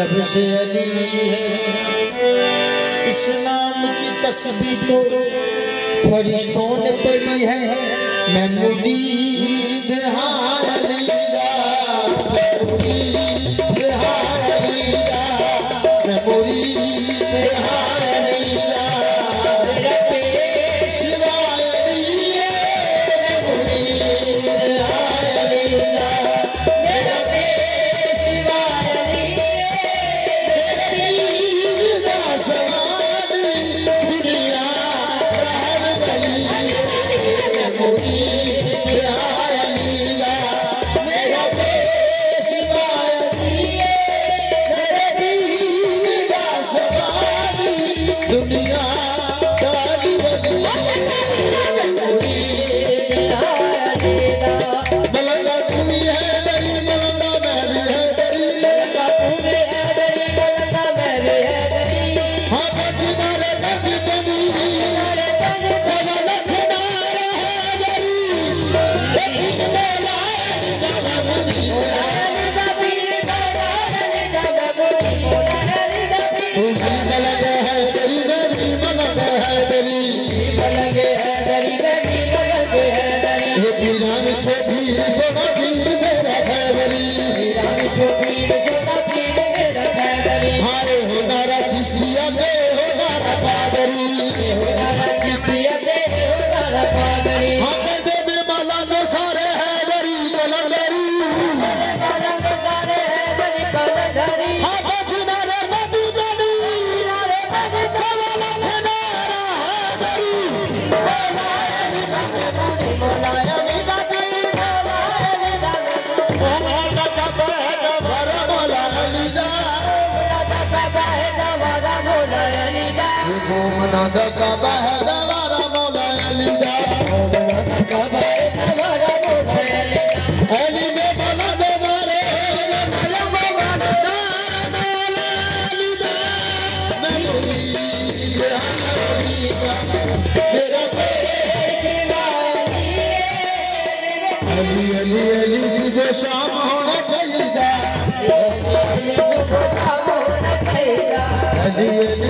جب سے علی ہے۔ اسلام کی تسبیح تو فرشتوں نے پڑھی ہے۔ میں مرید ہاں علی دا مرید Hola. Yeah.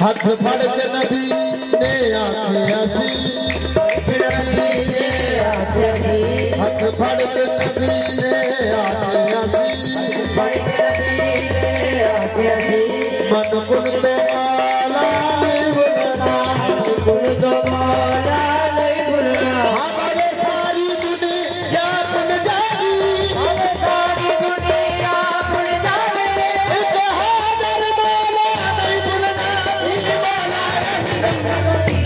ہاتھ پھڑ کے نبی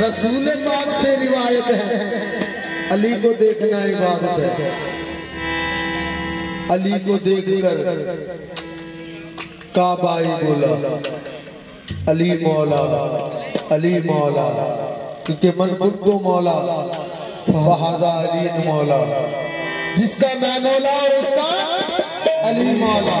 رسول پاک سے روایت ہے۔ علی کو دیکھنا عبادت ہے۔ علی کو دیکھ کر کعبائی بولا۔ علی مولا علی مولا، کیونکہ من خود کو مولا، فہذا علی مولا۔ جس کا میں مولا اور اس کا علی مولا۔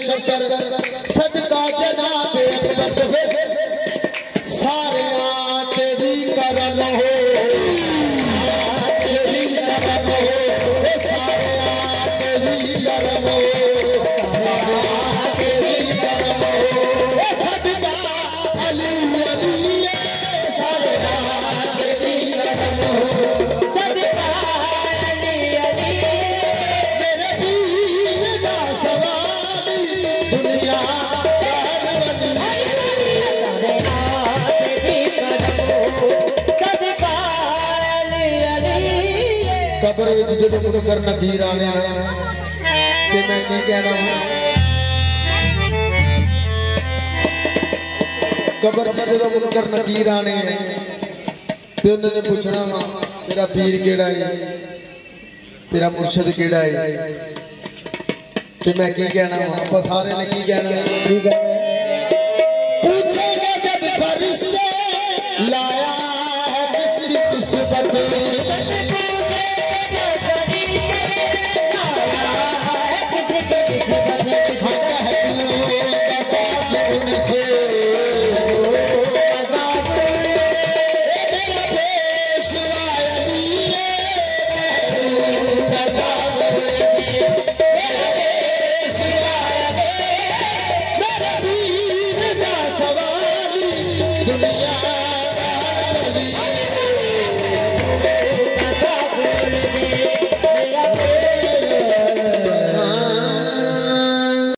ستر قبر جب منکر نکیر آنے کہ میں کی کہنا ہوں؟ قبر جب منکر نکیر آنے تے انہوں نے پوچھنا ہاں تیرا پیر کیڑا ہے؟ تیرا مرشد کیڑا ہے؟ تے میں کی کہنا ہوں؟ آپ سارے نے کی کہنا ہے؟